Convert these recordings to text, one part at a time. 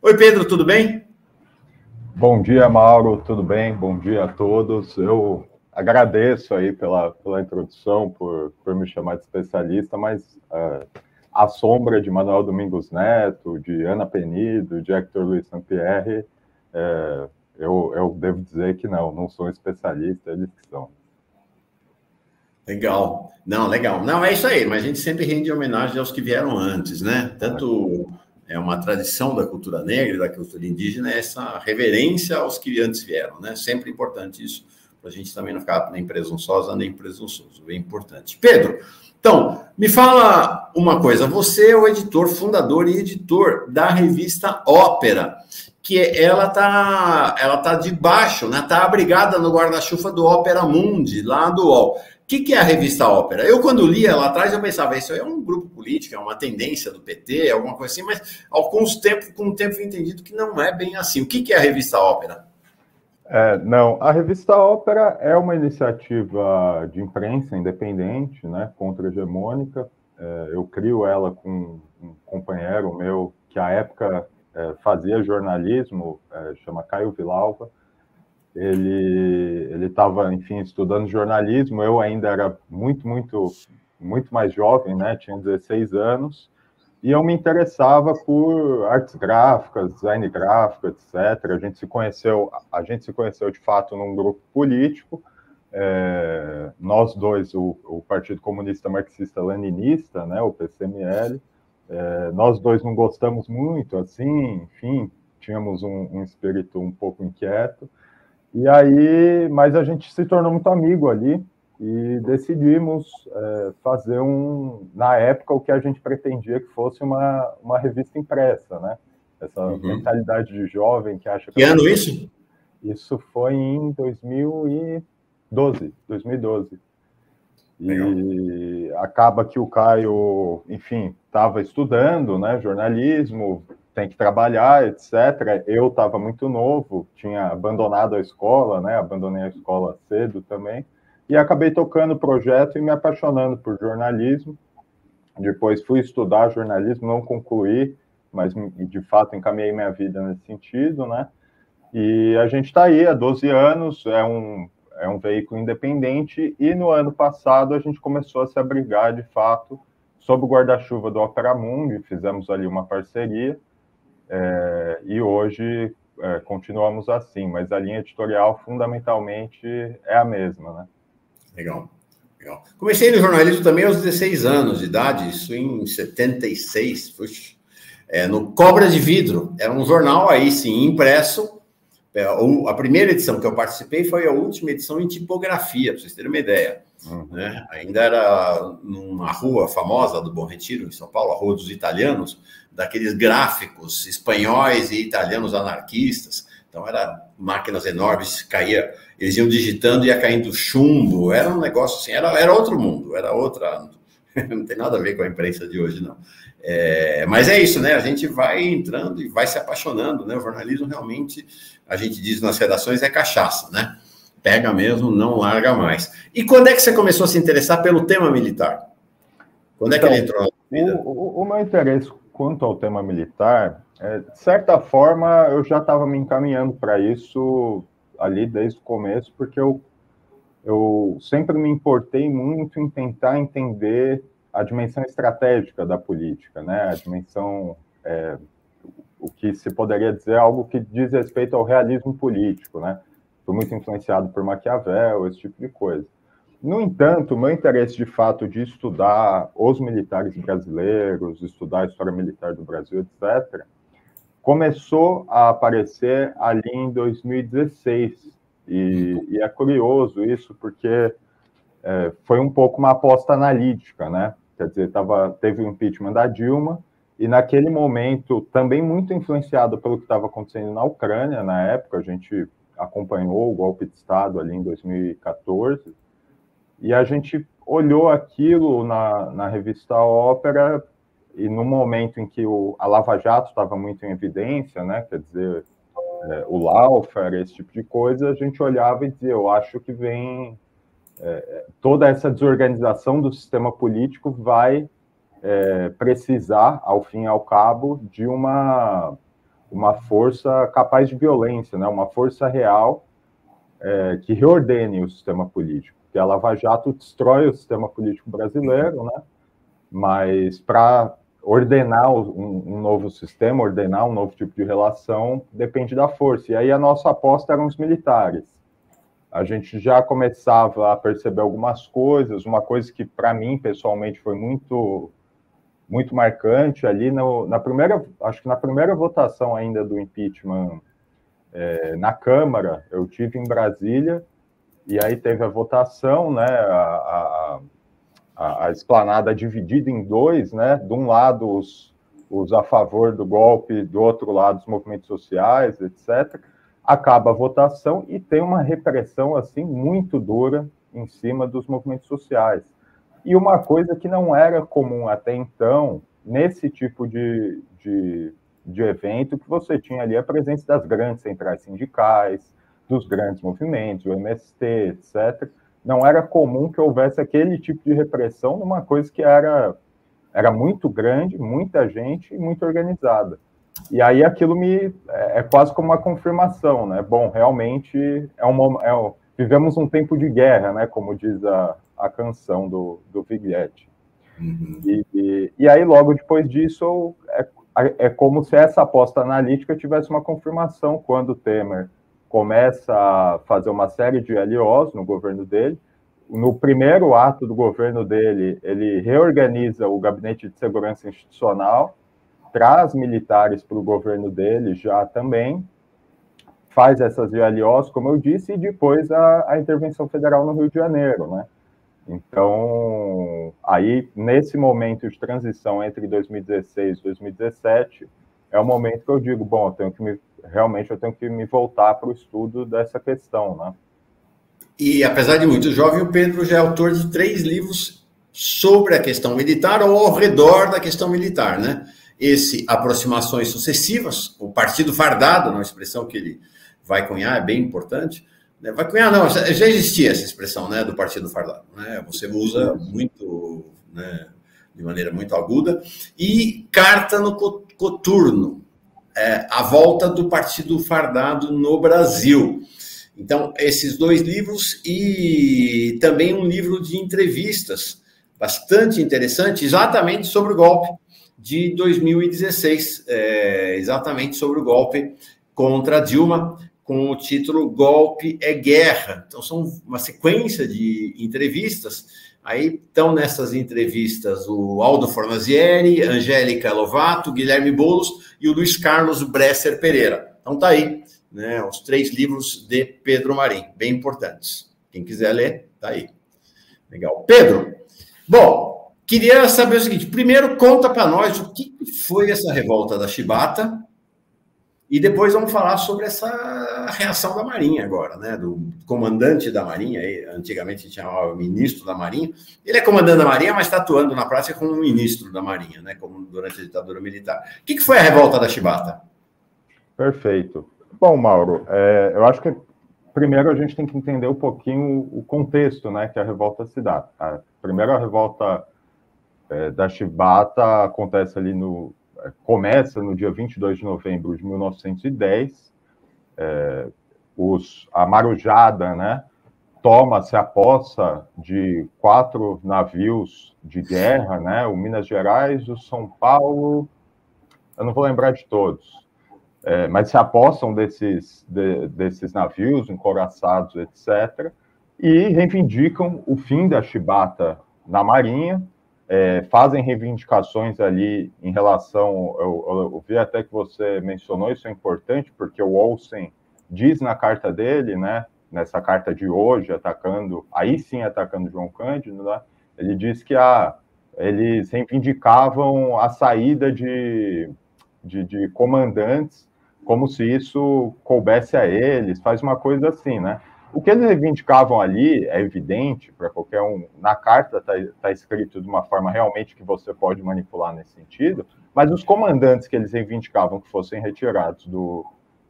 Oi, Pedro, tudo bem? Bom dia, Mauro, tudo bem? Bom dia a todos. Eu agradeço aí pela, pela introdução, por, por me chamar de especialista, mas uh, à sombra de Manuel Domingos Neto, de Ana Penido, de Hector Luiz Sampierre, uh, eu, eu devo dizer que não, não sou especialista, eles que são. Legal. Não, legal. Não, é isso aí, mas a gente sempre rende homenagem aos que vieram antes, né? Tanto é uma tradição da cultura negra e da cultura indígena essa reverência aos que antes vieram, né? Sempre importante isso, para a gente também não ficar nem presunçosa nem presunçoso, bem importante. Pedro, então, me fala uma coisa, você é o editor, fundador e editor da revista Ópera, que ela tá, ela tá debaixo, né? Tá abrigada no guarda-chuva do Ópera Mundi, lá do UOL que, que é a revista Ópera? Eu, quando lia lá atrás, eu pensava, isso é um grupo político, é uma tendência do PT, alguma coisa assim, mas ao, com, os tempo, com o tempo entendido que não é bem assim. O que, que é a revista Ópera? É, não, a revista Ópera é uma iniciativa de imprensa independente, né, contra-hegemônica. É, eu crio ela com um companheiro meu que, à época, é, fazia jornalismo, é, chama Caio Vilalva, ele ele estava, enfim, estudando jornalismo. Eu ainda era muito, muito, muito mais jovem, né? Tinha 16 anos e eu me interessava por artes gráficas, design gráfico, etc. A gente se conheceu, a gente se conheceu de fato num grupo político. É, nós dois, o, o, Partido Comunista Marxista-Leninista, né, o PCML, é, nós dois não gostamos muito, assim, enfim, tínhamos um, um espírito um pouco inquieto. E aí, mas a gente se tornou muito amigo ali e decidimos é, fazer um, na época, o que a gente pretendia que fosse uma, uma revista impressa, né? Essa uhum. mentalidade de jovem que acha que. Que ano isso? Isso foi em 2012. 2012. Legal. E acaba que o Caio, enfim, estava estudando, né, jornalismo, tem que trabalhar, etc. Eu estava muito novo, tinha abandonado a escola, né? Abandonei a escola cedo também e acabei tocando o projeto e me apaixonando por jornalismo. Depois fui estudar jornalismo, não concluí, mas de fato encaminhei minha vida nesse sentido, né? E a gente está aí há 12 anos, é um, é um veículo independente, e no ano passado a gente começou a se abrigar de fato sob o guarda-chuva do Opera Mundi, fizemos ali uma parceria, é, e hoje é, continuamos assim, mas a linha editorial fundamentalmente é a mesma, né? Legal. Legal. Comecei no jornalismo também aos 16 anos de idade, isso em 76, puxa, é, no Cobra de Vidro. Era um jornal aí, sim, impresso. É, a primeira edição que eu participei foi a última edição em tipografia, para vocês terem uma ideia. Uhum. Né? Ainda era numa rua famosa do Bom Retiro, em São Paulo, a Rua dos Italianos, daqueles gráficos espanhóis e italianos anarquistas. Então, era máquinas enormes, caía, eles iam digitando e ia caindo chumbo. Era um negócio assim, era, era outro mundo, era outra. Não tem nada a ver com a imprensa de hoje, não. É, mas é isso, né? A gente vai entrando e vai se apaixonando, né? O jornalismo realmente, a gente diz nas redações, é cachaça, né? Pega mesmo, não larga mais. E quando é que você começou a se interessar pelo tema militar? Quando é que ele então, entrou na vida? O, o, o meu interesse quanto ao tema militar, é, de certa forma, eu já estava me encaminhando para isso ali desde o começo, porque eu, eu sempre me importei muito em tentar entender a dimensão estratégica da política, né? A dimensão, é, o que se poderia dizer algo que diz respeito ao realismo político, né? Fui muito influenciado por Maquiavel, esse tipo de coisa. No entanto, meu interesse de fato de estudar os militares brasileiros, estudar a história militar do Brasil, etc., começou a aparecer ali em 2016. E, e é curioso isso, porque é, foi um pouco uma aposta analítica, né? Quer dizer, tava, teve o impeachment da Dilma, e naquele momento, também muito influenciado pelo que estava acontecendo na Ucrânia, na época, a gente acompanhou o golpe de Estado ali em 2014 e a gente olhou aquilo na, na revista Ópera e no momento em que o, a Lava Jato estava muito em evidência, né, quer dizer, é, o Laufer, esse tipo de coisa, a gente olhava e dizia, eu acho que vem é, toda essa desorganização do sistema político vai é, precisar, ao fim e ao cabo, de uma uma força capaz de violência, né? uma força real é, que reordene o sistema político. Porque a Lava Jato destrói o sistema político brasileiro, né? mas para ordenar um, um, novo sistema, ordenar um novo tipo de relação, depende da força. E aí a nossa aposta eram os militares. A gente já começava a perceber algumas coisas, uma coisa que para mim pessoalmente foi muito muito marcante ali no, na primeira, acho que na primeira votação ainda do impeachment é, na Câmara, eu tive em Brasília e aí teve a votação, né, a, a, a esplanada dividida em dois, né, de um lado os, os a favor do golpe, do outro lado os movimentos sociais, etc. Acaba a votação e tem uma repressão assim muito dura em cima dos movimentos sociais e uma coisa que não era comum até então, nesse tipo de, de, de evento, que você tinha ali a presença das grandes centrais sindicais, dos grandes movimentos, o MST, etc. Não era comum que houvesse aquele tipo de repressão numa coisa que era, era muito grande, muita gente e muito organizada. E aí aquilo me é, é quase como uma confirmação, né? Bom, realmente é um, é, vivemos um tempo de guerra, né? Como diz a, a canção do, do Viglietti. Uhum. E, e, e, aí, logo depois disso, é, é como se essa aposta analítica tivesse uma confirmação quando o Temer começa a fazer uma série de LOs no governo dele. No primeiro ato do governo dele, ele reorganiza o Gabinete de Segurança Institucional, traz militares para o governo dele já também, faz essas LOs, como eu disse, e depois a, a intervenção federal no Rio de Janeiro, né? Então, aí, nesse momento de transição entre 2016 e 2017, é o momento que eu digo, bom, eu tenho que me, realmente eu tenho que me voltar para o estudo dessa questão, né? E apesar de muito jovem, o Pedro já é autor de três livros sobre a questão militar ou ao redor da questão militar, né? Esse Aproximações Sucessivas, o Partido Fardado, uma expressão que ele vai cunhar, é bem importante, né, vai cunhar, não, já existia essa expressão né, do Partido Fardado. Né? Você usa muito, né, de maneira muito aguda. E carta no coturno, é, a volta do Partido Fardado no Brasil. Então, esses dois livros e também um livro de entrevistas bastante interessante, exatamente sobre o golpe de 2016, é, exatamente sobre o golpe contra Dilma com o título Golpe é Guerra. Então, são uma sequência de entrevistas. Aí estão nessas entrevistas o Aldo Fornazieri, Angélica Lovato, Guilherme Boulos e o Luiz Carlos Bresser Pereira. Então, tá aí, né, os três livros de Pedro Marim, bem importantes. Quem quiser ler, tá aí. Legal. Pedro, bom, queria saber o seguinte: primeiro, conta para nós o que foi essa revolta da Chibata e depois vamos falar sobre essa reação da Marinha agora, né? Do comandante da Marinha, antigamente o ministro da Marinha. Ele é comandante da Marinha, mas está atuando na prática como ministro da Marinha, né? Como durante a ditadura militar. O que, que foi a revolta da Chibata? Perfeito. Bom, Mauro, é, eu acho que primeiro a gente tem que entender um pouquinho o contexto, né? Que a revolta se dá. A primeira revolta é, da Chibata acontece ali no começa no dia 22 de novembro de 1910, é, os, a Marujada, né, toma-se a poça de quatro navios de guerra, né, o Minas Gerais, o São Paulo, eu não vou lembrar de todos, é, mas se apossam desses, de, desses navios encoraçados, etc., e reivindicam o fim da chibata na Marinha, é, fazem reivindicações ali em relação. Eu, eu, eu, vi até que você mencionou, isso é importante, porque o Olsen diz na carta dele, né, nessa carta de hoje, atacando, aí sim atacando João Cândido, né, ele diz que a, ah, eles reivindicavam a saída de, de, de comandantes como se isso coubesse a eles, faz uma coisa assim, né? O que eles reivindicavam ali é evidente para qualquer um. Na carta está tá escrito de uma forma realmente que você pode manipular nesse sentido, mas os comandantes que eles reivindicavam que fossem retirados do,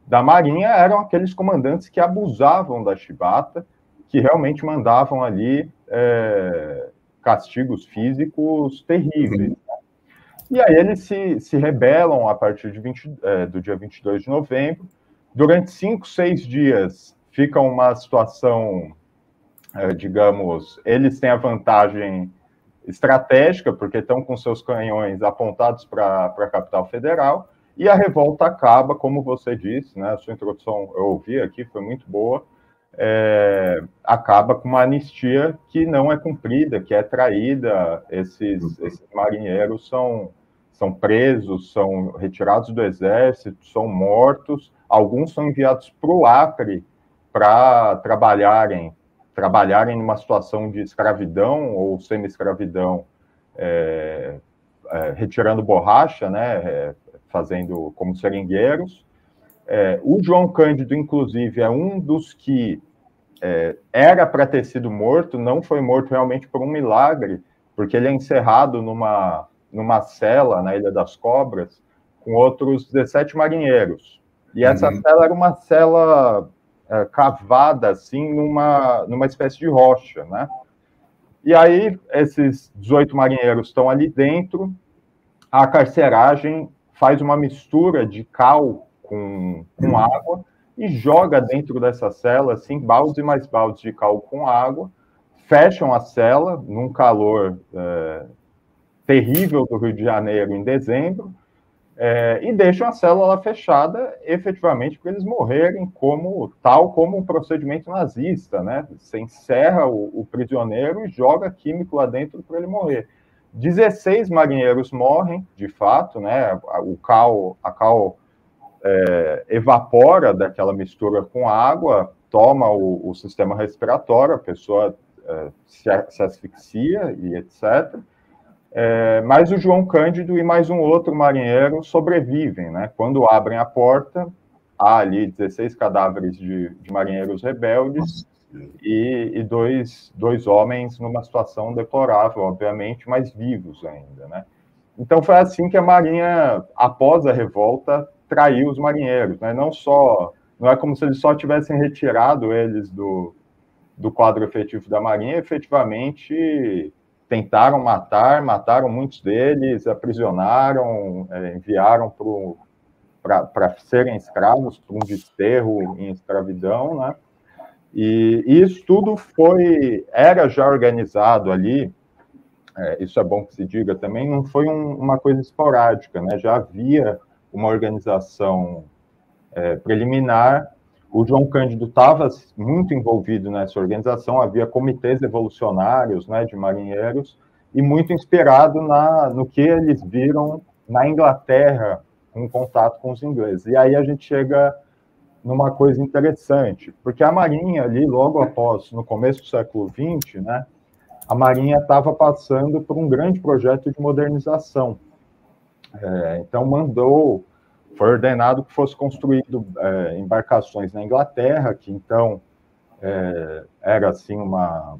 da Marinha eram aqueles comandantes que abusavam da chibata, que realmente mandavam ali é, castigos físicos terríveis. Né? E aí eles se, se rebelam a partir de 20, é, do dia 22 de novembro. Durante cinco, seis dias fica uma situação, é, digamos, eles têm a vantagem estratégica, porque estão com seus canhões apontados para a capital federal, e a revolta acaba, como você disse, né, a sua introdução eu ouvi aqui, foi muito boa, é, acaba com uma anistia que não é cumprida, que é traída, esses, uhum. esses marinheiros são, são presos, são retirados do exército, são mortos, alguns são enviados para o Acre para trabalharem trabalharem numa situação de escravidão ou semi-escravidão, é, é, retirando borracha, né, é, fazendo como seringueiros. É, o João Cândido, inclusive, é um dos que é, era para ter sido morto, não foi morto realmente por um milagre, porque ele é encerrado numa, numa cela na Ilha das Cobras com outros 17 marinheiros. E essa uhum. cela era uma cela é, cavada assim numa, numa espécie de rocha, né? E aí esses 18 marinheiros estão ali dentro, a carceragem faz uma mistura de cal com, com água e joga dentro dessa cela, assim, baldes e mais baldes de cal com água, fecham a cela num calor é, terrível do Rio de Janeiro em dezembro, é, e deixam a célula fechada efetivamente para eles morrerem como tal como um procedimento nazista, né? Você encerra o, o prisioneiro e joga químico lá dentro para ele morrer. 16 marinheiros morrem, de fato, né? O cal, a cal é, evapora daquela mistura com água, toma o, o sistema respiratório, a pessoa é, se, se asfixia e etc. É, mas o João Cândido e mais um outro marinheiro sobrevivem, né? Quando abrem a porta, há ali 16 cadáveres de, de marinheiros rebeldes e, e, dois, dois homens numa situação deplorável, obviamente, mas vivos ainda, né? Então foi assim que a Marinha, após a revolta, traiu os marinheiros, né? Não só, não é como se eles só tivessem retirado eles do, do quadro efetivo da Marinha, efetivamente tentaram matar, mataram muitos deles, aprisionaram, é, enviaram para serem escravos, para um desterro em escravidão, né? E, e, isso tudo foi, era já organizado ali, é, isso é bom que se diga também, não foi um, uma coisa esporádica, né? Já havia uma organização é, preliminar o João Cândido estava muito envolvido nessa organização, havia comitês evolucionários né, de marinheiros, e muito inspirado na, no que eles viram na Inglaterra, em contato com os ingleses. E aí a gente chega numa coisa interessante, porque a Marinha ali, logo após, no começo do século XX, né, a Marinha estava passando por um grande projeto de modernização. É, então mandou foi ordenado que fosse construído é, embarcações na Inglaterra, que então é, era assim uma,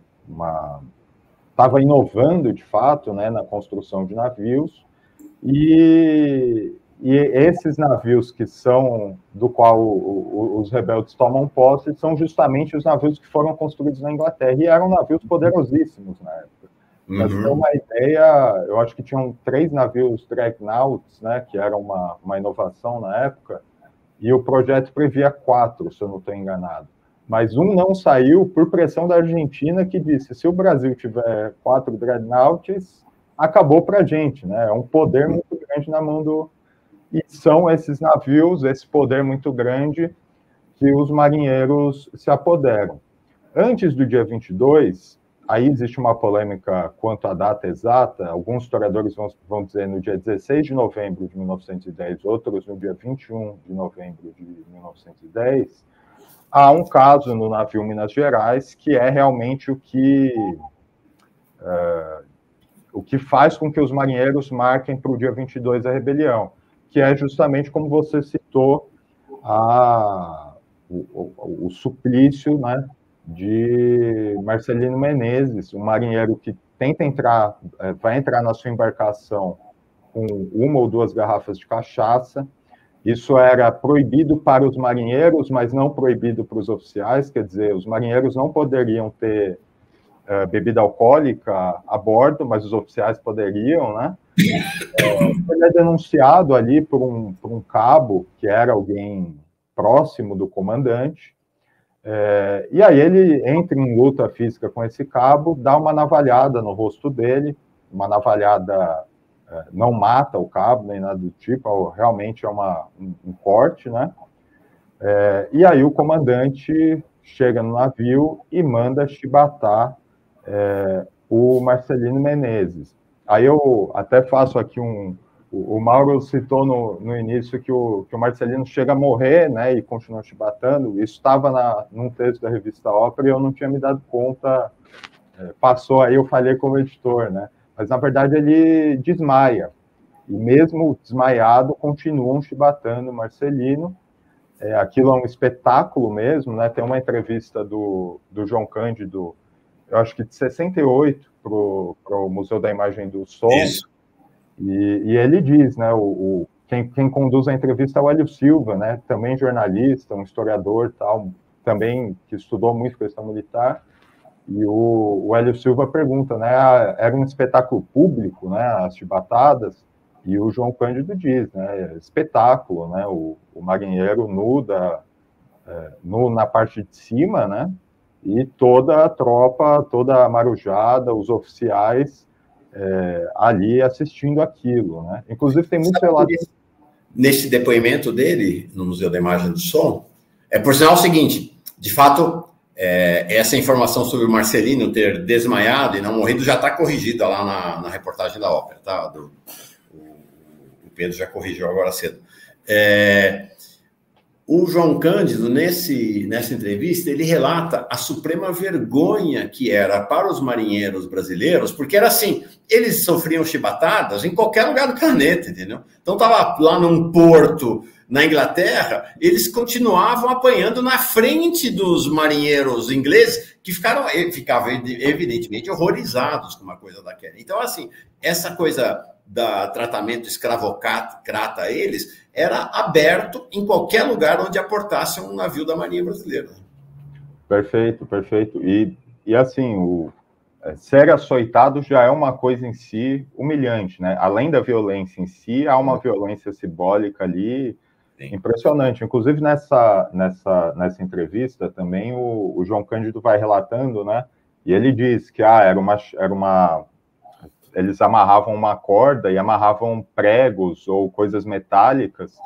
estava inovando de fato, né, na construção de navios e, e esses navios que são do qual o, o, os rebeldes tomam posse são justamente os navios que foram construídos na Inglaterra e eram navios poderosíssimos na época. Uhum. Mas ter uma ideia, eu acho que tinham três navios Dreadnoughts, né, que era uma, uma inovação na época, e o projeto previa quatro, se eu não estou enganado. Mas um não saiu por pressão da Argentina, que disse: se o Brasil tiver quatro Dreadnoughts, acabou para a gente, né? É um poder muito grande na mão do. E são esses navios, esse poder muito grande, que os marinheiros se apoderam. Antes do dia 22, Aí existe uma polêmica quanto à data exata. Alguns historiadores vão, vão dizer no dia 16 de novembro de 1910, outros no dia 21 de novembro de 1910. Há um caso no navio Minas Gerais que é realmente o que uh, o que faz com que os marinheiros marquem para o dia 22 a rebelião, que é justamente como você citou a, o, o, o suplício, né, de Marcelino Menezes, um marinheiro que tenta entrar, é, vai entrar na sua embarcação com uma ou duas garrafas de cachaça. Isso era proibido para os marinheiros, mas não proibido para os oficiais, quer dizer, os marinheiros não poderiam ter uh, bebida alcoólica a bordo, mas os oficiais poderiam, né? É, ele é denunciado ali por um, por um cabo, que era alguém próximo do comandante, é, e aí ele entra em luta física com esse cabo, dá uma navalhada no rosto dele, uma navalhada é, não mata o cabo nem nada do tipo, realmente é uma, um, um corte, né? É, e aí o comandante chega no navio e manda chibatar é, o Marcelino Menezes. Aí eu até faço aqui um. O, Mauro citou no, no início que o, que o Marcelino chega a morrer, né, e continua chibatando. Isso estava num texto da revista Ópera e eu não tinha me dado conta. É, passou aí, eu falei como editor, né? Mas na verdade ele desmaia. E mesmo desmaiado, continuam chibatando o Marcelino. É, aquilo é um espetáculo mesmo, né? Tem uma entrevista do, do João Cândido, eu acho que de 68, para o Museu da Imagem do Som. Isso. E, e ele diz, né? O, o, quem, quem conduz a entrevista é o Hélio Silva, né? Também jornalista, um historiador tal, também que estudou muito questão militar. E o, o Hélio Silva pergunta, né? Ah, era um espetáculo público, né? As chibatadas. E o João Cândido diz, né, espetáculo, né, o, o marinheiro nu, da, é, nu na parte de cima, né, e toda a tropa, toda a marujada, os oficiais é, ali assistindo aquilo, né. Inclusive tem muitos relatos... Nesse depoimento dele, no Museu da Imagem do Som, é por sinal o seguinte, de fato, é, essa informação sobre o Marcelino ter desmaiado e não morrido já está corrigida lá na, na, reportagem da ópera, tá? Do, Pedro já corrigiu agora cedo. É, o João Cândido, nesse, nessa entrevista, ele relata a suprema vergonha que era para os marinheiros brasileiros, porque era assim, eles sofriam chibatadas em qualquer lugar do planeta, entendeu? Então, estava lá num porto na Inglaterra, eles continuavam apanhando na frente dos marinheiros ingleses, que ficaram, ficavam evidentemente horrorizados com uma coisa daquela. Então, assim, essa coisa da tratamento escravocrata a eles era aberto em qualquer lugar onde aportasse um navio da Marinha Brasileira. Perfeito, perfeito. E, e assim, o é, ser açoitado já é uma coisa em si humilhante, né? Além da violência em si, há uma violência simbólica ali Sim. impressionante. Inclusive, nessa, nessa, nessa entrevista também, o, o João Cândido vai relatando, né? E ele diz que ah, era, uma, era uma eles amarravam uma corda e amarravam pregos ou coisas metálicas,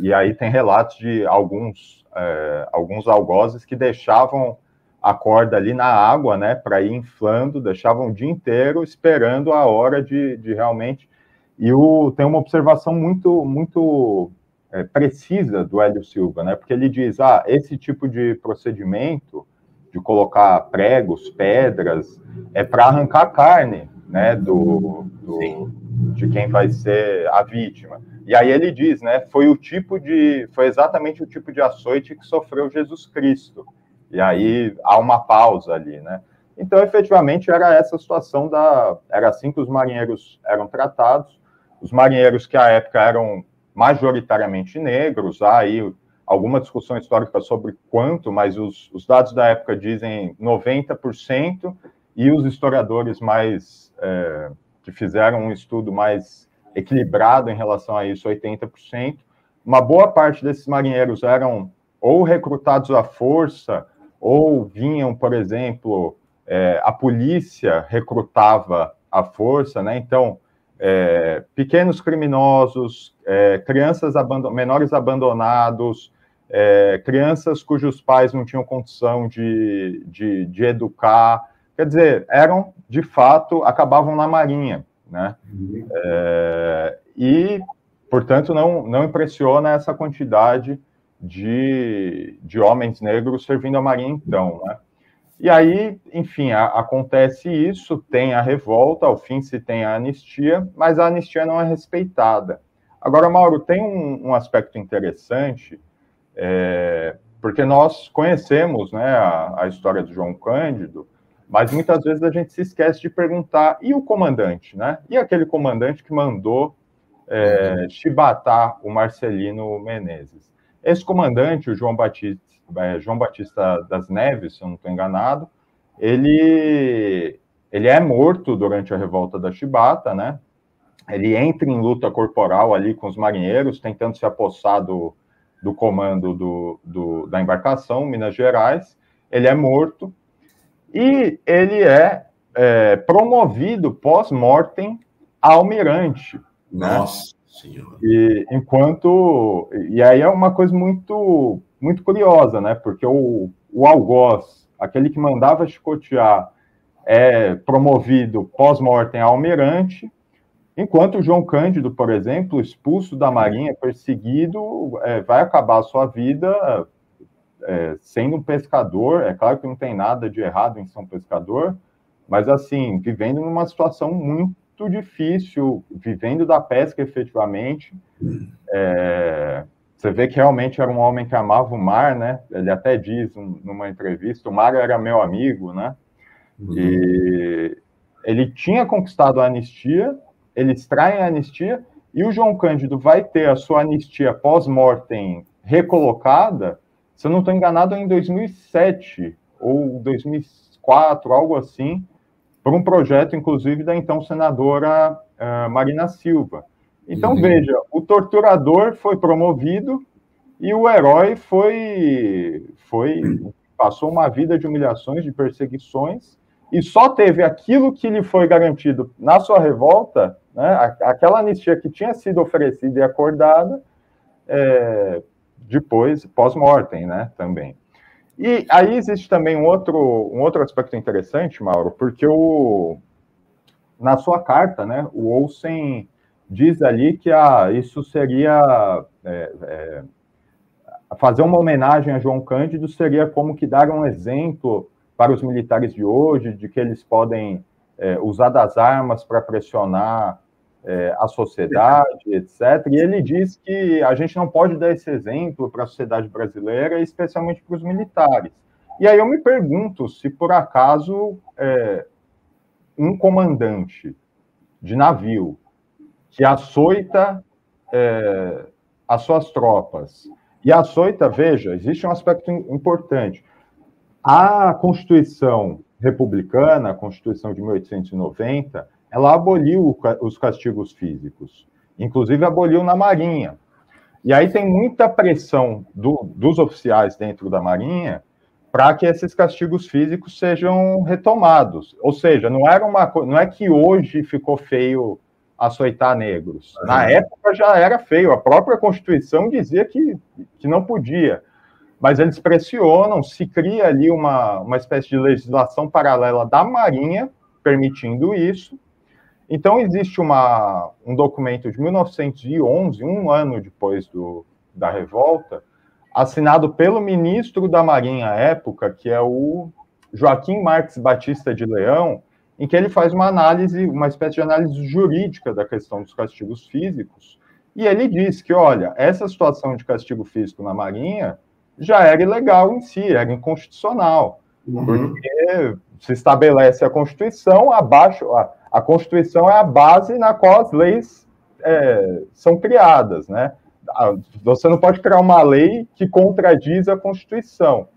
e aí tem relatos de alguns, é, alguns algozes que deixavam a corda ali na água, né, para ir inflando, deixavam o dia inteiro esperando a hora de, de realmente. E o, tem uma observação muito, muito é, precisa do Hélio Silva, né, porque ele diz: ah, esse tipo de procedimento de colocar pregos, pedras, é para arrancar carne, né, do, do, de quem vai ser a vítima. E aí ele diz, né, foi o tipo de, foi exatamente o tipo de açoite que sofreu Jesus Cristo. E aí há uma pausa ali, né? Então, efetivamente, era essa situação da, era assim que os marinheiros eram tratados. Os marinheiros que à época eram majoritariamente negros, há aí alguma discussão histórica sobre quanto, mas os, os dados da época dizem 90%, e os historiadores mais é, que fizeram um estudo mais equilibrado em relação a isso, 80%. Uma boa parte desses marinheiros eram ou recrutados à força, ou vinham, por exemplo, é, a polícia recrutava à força, né? Então, é, pequenos criminosos, é, crianças abandon menores abandonados, é, crianças cujos pais não tinham condição de, de, de educar, Quer dizer, eram, de fato, acabavam na Marinha, né? Uhum. É, e, portanto, não, não impressiona essa quantidade de, de homens negros servindo a Marinha, então, né? E aí, enfim, a, acontece isso, tem a revolta, ao fim se tem a anistia, mas a anistia não é respeitada. Agora, Mauro, tem um, um aspecto interessante, é, porque nós conhecemos né, a, a história do João Cândido, mas muitas vezes a gente se esquece de perguntar, e o comandante, né? E aquele comandante que mandou é, chibatar o Marcelino Menezes? Esse comandante, o João Batista, João Batista das Neves, se eu não estou enganado, ele, ele é morto durante a revolta da Chibata, né? ele entra em luta corporal ali com os marinheiros, tentando se apossar do, do comando do, do, da embarcação, Minas Gerais. Ele é morto e ele é, é promovido pós-mortem a almirante. Né? Nossa né? Senhora. E enquanto. E aí é uma coisa muito, muito curiosa, né? Porque o, o algoz, aquele que mandava chicotear, é promovido pós-mortem a almirante Enquanto o João Cândido, por exemplo, expulso da Marinha, perseguido, é, vai acabar a sua vida é, sendo um pescador. É claro que não tem nada de errado em ser um pescador, mas assim, vivendo numa situação muito difícil, vivendo da pesca efetivamente. É, você vê que realmente era um homem que amava o mar, né? Ele até diz numa entrevista: o mar era meu amigo, né? Uhum. E ele tinha conquistado a anistia eles traem a anistia e o João Cândido vai ter a sua anistia pós-mortem recolocada, se eu não estou enganado, em 2007 ou 2004, algo assim, por um projeto, inclusive, da então senadora uh, Marina Silva. Então, uhum. veja, o torturador foi promovido e o herói foi, foi passou uma vida de humilhações, de perseguições, e só teve aquilo que lhe foi garantido na sua revolta né? Aquela anistia que tinha sido oferecida e acordada, é, depois, pós-mortem, né, também. E aí existe também um outro, um outro aspecto interessante, Mauro, porque o, na sua carta, né, o Olsen diz ali que ah, isso seria é, é, fazer uma homenagem a João Cândido seria como que dar um exemplo para os militares de hoje de que eles podem é, usar das armas para pressionar é, a sociedade, etc. E ele diz que a gente não pode dar esse exemplo para a sociedade brasileira, especialmente para os militares. E aí eu me pergunto se por acaso é, um comandante de navio que açoita é, as suas tropas, e açoita, veja, existe um aspecto importante. A Constituição republicana, a Constituição de 1890, ela aboliu os castigos físicos, inclusive aboliu na Marinha. E aí tem muita pressão do, dos oficiais dentro da Marinha para que esses castigos físicos sejam retomados. Ou seja, não era uma não é que hoje ficou feio açoitar negros. Na uhum. época já era feio. A própria Constituição dizia que, que não podia mas eles pressionam, se cria ali uma, uma espécie de legislação paralela da Marinha permitindo isso. Então, existe uma, um documento de 1911, um ano depois do, da revolta, assinado pelo ministro da Marinha à época, que é o Joaquim Marques Batista de Leão, em que ele faz uma análise, uma espécie de análise jurídica da questão dos castigos físicos, e ele diz que, olha, essa situação de castigo físico na Marinha já era ilegal em si, era inconstitucional, uhum. porque se estabelece a Constituição, abaixo, a, a Constituição é a base na qual as leis é, são criadas, né? Você não pode criar uma lei que contradiz a Constituição.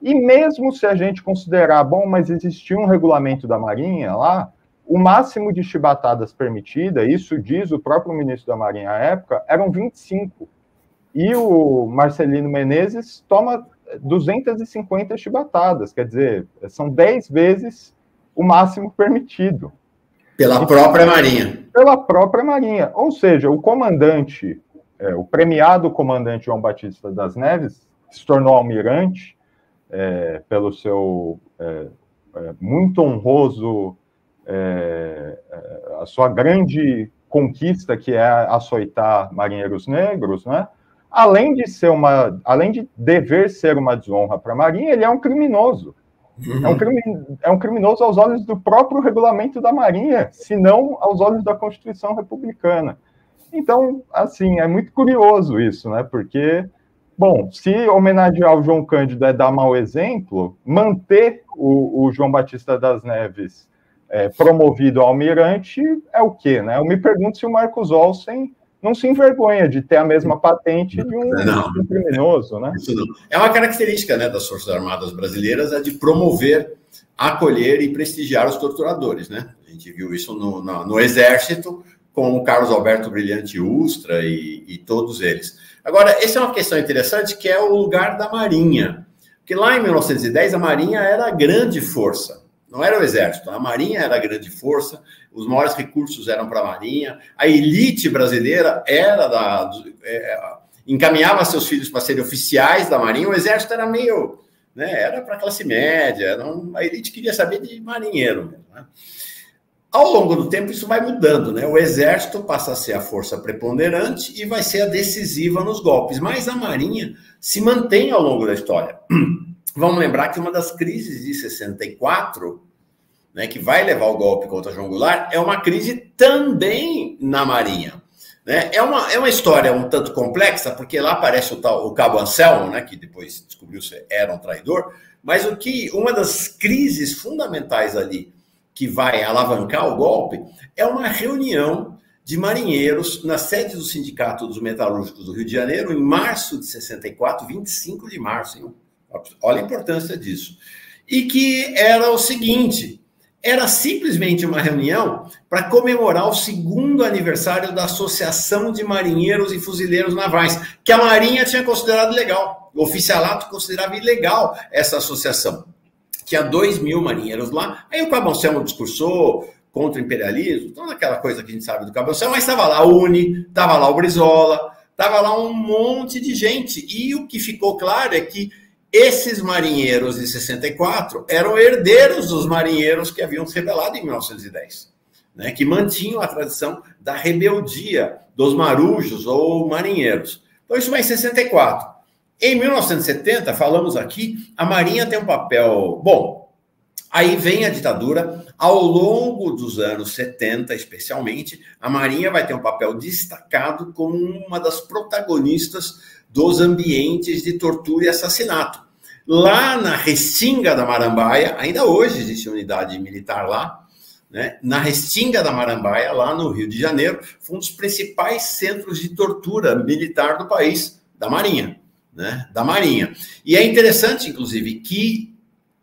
E mesmo se a gente considerar, bom, mas existia um regulamento da Marinha lá, o máximo de chibatadas permitida, isso diz o próprio ministro da Marinha à época, eram 25. E o Marcelino Menezes toma 250 chibatadas, quer dizer, são 10 vezes o máximo permitido. Pela e, própria Marinha. Pela própria Marinha. Ou seja, o comandante, é, o premiado comandante João Batista das Neves, se tornou almirante é, pelo seu é, é muito honroso, é, é, a sua grande conquista, que é açoitar marinheiros negros, né? além de ser uma, além de dever ser uma desonra para a Marinha, ele é um criminoso. Uhum. É, um crime, é um criminoso aos olhos do próprio regulamento da Marinha, se não aos olhos da Constituição Republicana. Então, assim, é muito curioso isso, né? Porque, bom, se homenagear o João Cândido é dar mau exemplo, manter o, o João Batista das Neves é, promovido ao almirante é o quê, né? Eu me pergunto se o Marcos Olsen não se envergonha de ter a mesma patente de um, não, de um criminoso, né? Isso não. É uma característica né, das Forças Armadas brasileiras é de promover, acolher e prestigiar os torturadores, né? A gente viu isso no, no, no Exército, como Carlos Alberto Brilhante Ustra e, e todos eles. Agora, essa é uma questão interessante, que é o lugar da Marinha. Porque lá em 1910 a Marinha era a grande força, não era o Exército. A Marinha era a grande força, os maiores recursos eram para a Marinha, a elite brasileira era da. É, encaminhava seus filhos para serem oficiais da Marinha, o Exército era meio. Né, era para classe média, não, a elite queria saber de marinheiro. Né? Ao longo do tempo, isso vai mudando, né? O exército passa a ser a força preponderante e vai ser a decisiva nos golpes, mas a marinha se mantém ao longo da história. Vamos lembrar que uma das crises de 64, né, que vai levar o golpe contra João Goulart, é uma crise também na marinha. Né? É, uma, é uma história um tanto complexa, porque lá aparece o, tal, o Cabo Anselmo, né, que depois descobriu se era um traidor, mas o que uma das crises fundamentais ali que vai alavancar o golpe é uma reunião de marinheiros na sede do Sindicato dos Metalúrgicos do Rio de Janeiro, em março de 64, 25 de março. Hein? Olha a importância disso. E que era o seguinte: era simplesmente uma reunião para comemorar o segundo aniversário da Associação de Marinheiros e Fuzileiros Navais, que a Marinha tinha considerado legal. O oficialato considerava ilegal essa associação tinha dois mil marinheiros lá. Aí o Cabo Anselmo discursou contra o imperialismo, toda aquela coisa que a gente sabe do Cabo Anselmo, mas estava lá o Uni, estava lá o Brizola, estava lá um monte de gente. E o que ficou claro é que esses marinheiros de 64 eram herdeiros dos marinheiros que haviam se rebelado em 1910, né, que mantinham a tradição da rebeldia dos marujos ou marinheiros. Então, isso vai em 64. Em 1970, falamos aqui, a Marinha tem um papel. Bom, aí vem a ditadura. Ao longo dos anos 70, especialmente, a Marinha vai ter um papel destacado como uma das protagonistas dos ambientes de tortura e assassinato. Lá na Restinga da Marambaia, ainda hoje existe unidade militar lá, né? na Restinga da Marambaia, lá no Rio de Janeiro, foi um dos principais centros de tortura militar do país, da Marinha né, da Marinha. E é interessante, inclusive, que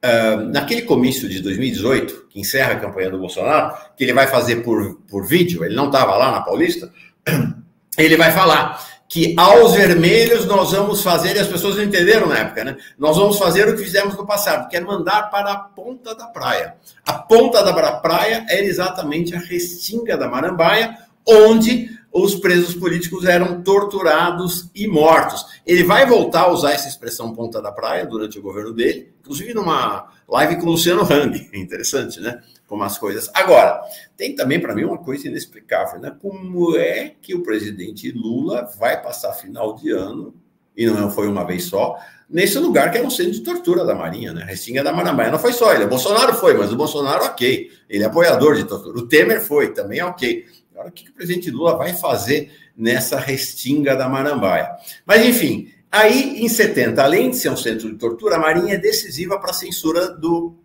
uh, naquele comício de 2018, que encerra a campanha do Bolsonaro, que ele vai fazer por, por vídeo, ele não estava lá na Paulista, ele vai falar que aos vermelhos nós vamos fazer, e as pessoas não entenderam na época, né? Nós vamos fazer o que fizemos no passado, que é mandar para a ponta da praia. A ponta da praia era exatamente a restinga da Marambaia, onde os presos políticos eram torturados e mortos. Ele vai voltar a usar essa expressão ponta da praia durante o governo dele, inclusive numa live com o Luciano Hang. Interessante, né? Como as coisas. Agora, tem também para mim uma coisa inexplicável, né? Como é que o presidente Lula vai passar final de ano, e não foi uma vez só, nesse lugar que é um centro de tortura da Marinha, né? Restinga da Marambaia. Não foi só ele, o Bolsonaro foi, mas o Bolsonaro, ok. Ele é apoiador de tortura. O Temer foi, também ok. Agora, o que, o presidente Lula vai fazer nessa restinga da Marambaia? Mas, enfim, aí em 70, além de ser um centro de tortura, a Marinha é decisiva para a censura do,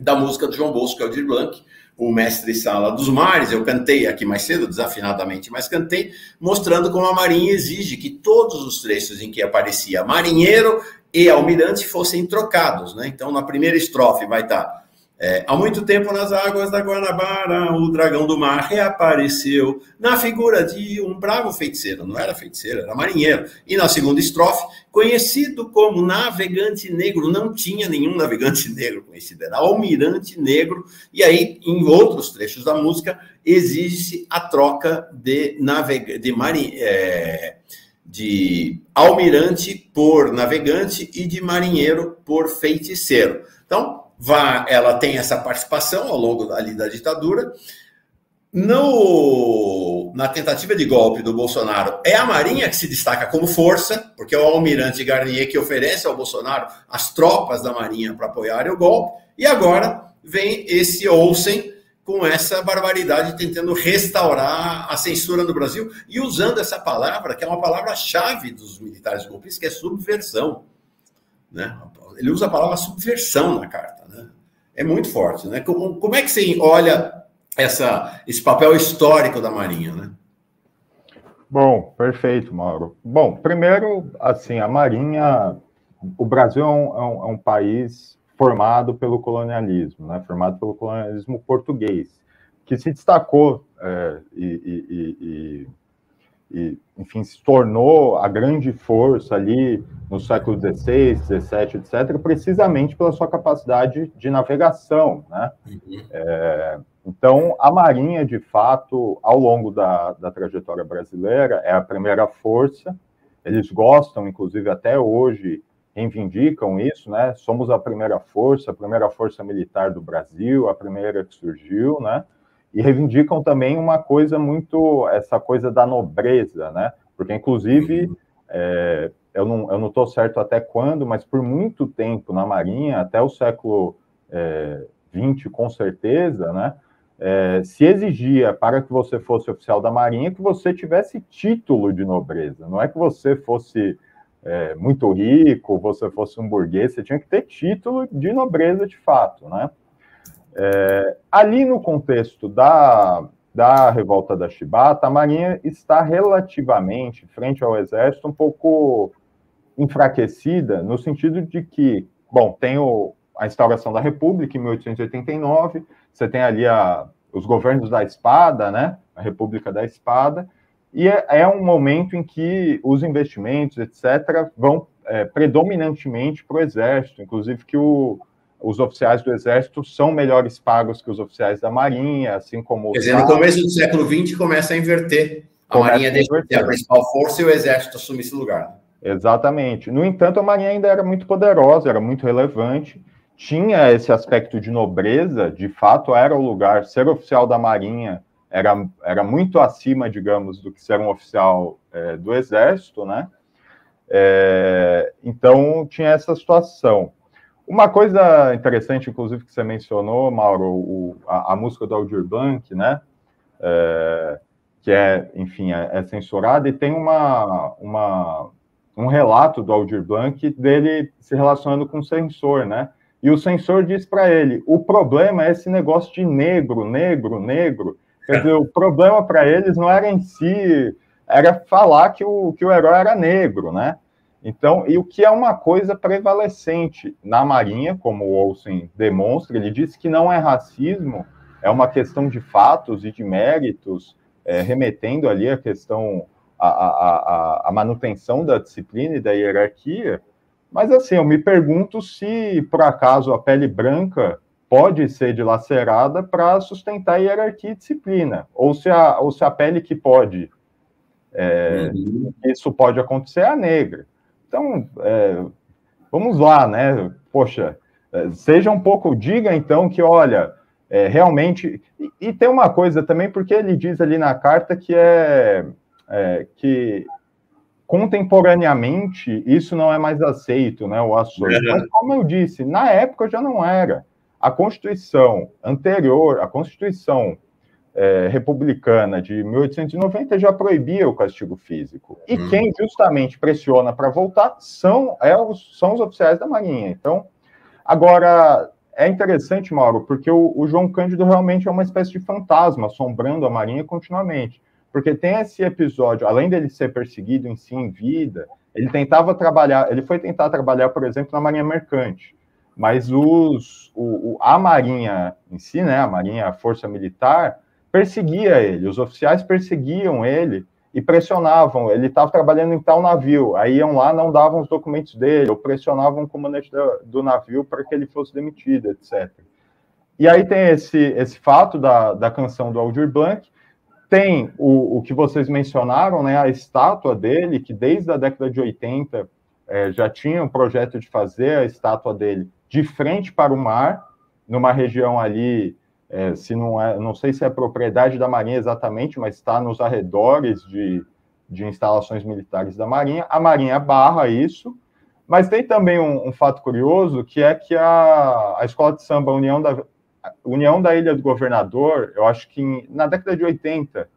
da música do João Bosco, Aldir Blanc, o mestre sala dos mares. Eu cantei aqui mais cedo, desafinadamente, mas cantei, mostrando como a Marinha exige que todos os trechos em que aparecia marinheiro e almirante fossem trocados. Né? Então, na primeira estrofe vai estar é, há muito tempo nas águas da Guanabara, o dragão do mar reapareceu na figura de um bravo feiticeiro. Não era feiticeiro, era marinheiro. E na segunda estrofe, conhecido como navegante negro, não tinha nenhum navegante negro conhecido, era almirante negro. E aí, em outros trechos da música, exige-se a troca de, navega de, mari é, de almirante por navegante e de marinheiro por feiticeiro. Então, vai, ela tem essa participação ao longo ali da ditadura. No, na tentativa de golpe do Bolsonaro, é a Marinha que se destaca como força, porque é o almirante Garnier que oferece ao Bolsonaro as tropas da Marinha para apoiarem o golpe, e agora vem esse Olsen com essa barbaridade tentando restaurar a censura no Brasil e usando essa palavra, que é uma palavra-chave dos militares golpistas, que é subversão. Né? Ele usa a palavra subversão na carta é muito forte, né? Como, como é que você olha essa, esse papel histórico da Marinha, né? Bom, perfeito, Mauro. Bom, primeiro, assim, a Marinha, o Brasil é um, é um, é país formado pelo colonialismo, né? Formado pelo colonialismo português, que se destacou é, e, e, e, e, enfim, se tornou a grande força ali no século XVI, XVII, etc., precisamente pela sua capacidade de navegação, né? Uhum. É, então, a Marinha, de fato, ao longo da, da trajetória brasileira, é a primeira força. Eles gostam, inclusive, até hoje, reivindicam isso, né? Somos a primeira força, a primeira força militar do Brasil, a primeira que surgiu, né? E reivindicam também uma coisa muito, essa coisa da nobreza, né? Porque, inclusive, é, eu não estou certo até quando, mas por muito tempo na Marinha, até o século é, 20, com certeza, né? É, se exigia para que você fosse oficial da Marinha que você tivesse título de nobreza, não é que você fosse é, muito rico, você fosse um burguês, você tinha que ter título de nobreza de fato, né? É, ali no contexto da, da revolta da Chibata, a Marinha está relativamente, frente ao Exército, um pouco enfraquecida, no sentido de que, bom, tem o, a instauração da República em 1889, você tem ali a, os governos da espada, né? A República da Espada, e é, é um momento em que os investimentos, etc., vão é, predominantemente para o Exército, inclusive que o, os oficiais do Exército são melhores pagos que os oficiais da Marinha, assim como... Quer dizer, no começo do século XX começa a inverter. A começa Marinha deixa de ser a principal força e o Exército assume esse lugar. Exatamente. No entanto, a Marinha ainda era muito poderosa, era muito relevante, tinha esse aspecto de nobreza, de fato era o lugar, ser oficial da Marinha era, era muito acima, digamos, do que ser um oficial é, do Exército, né? É, então, tinha essa situação. Uma coisa interessante, inclusive, que você mencionou, Mauro, o, a, a, música do Aldir Blanc, né? É, que é, enfim, é, é, censurada, e tem uma, uma, um relato do Aldir Blanc dele se relacionando com o censor, né? E o censor diz para ele: o problema é esse negócio de negro, negro, negro. Quer dizer, o problema para eles não era em si, era falar que o, que o herói era negro, né? Então, e o que é uma coisa prevalecente na Marinha, como o Olsen demonstra, ele disse que não é racismo, é uma questão de fatos e de méritos, é, remetendo ali a questão, a, a, a, a manutenção da disciplina e da hierarquia. Mas assim, eu me pergunto se, por acaso, a pele branca pode ser dilacerada para sustentar a hierarquia e disciplina, ou se a, ou se a pele que pode, é, uhum. isso pode acontecer é a negra. Então, é, vamos lá, né? Poxa, é, seja um pouco, diga então que, olha, é, realmente, e, e, tem uma coisa também, porque ele diz ali na carta que é, é que contemporaneamente isso não é mais aceito, né, o ações. É. Mas como eu disse, na época já não era. A Constituição anterior, a Constituição é, republicana de 1890 já proibia o castigo físico. E hum. quem justamente pressiona para voltar são, é os, são os oficiais da Marinha. Então, agora, é interessante, Mauro, porque o, o, João Cândido realmente é uma espécie de fantasma assombrando a Marinha continuamente. Porque tem esse episódio, além dele ser perseguido em si em vida, ele tentava trabalhar, ele foi tentar trabalhar, por exemplo, na Marinha Mercante mas os, o, a Marinha em si, né, a Marinha, a Força Militar, perseguia ele, os oficiais perseguiam ele e pressionavam. Ele estava trabalhando em tal navio, aí iam lá, não davam os documentos dele, ou pressionavam o comandante do, do navio para que ele fosse demitido, etc. E aí tem esse, esse fato da, da canção do Aldir Blanc, tem o, o que vocês mencionaram, né, a estátua dele, que desde a década de 80 é, já tinha um projeto de fazer a estátua dele de frente para o mar, numa região ali, é, se não é, não sei se é propriedade da Marinha exatamente, mas está nos arredores de, de instalações militares da Marinha. A Marinha barra isso, mas tem também um, um fato curioso, que é que a, a escola de samba União da, União da Ilha do Governador, eu acho que em, na década de 80, deixa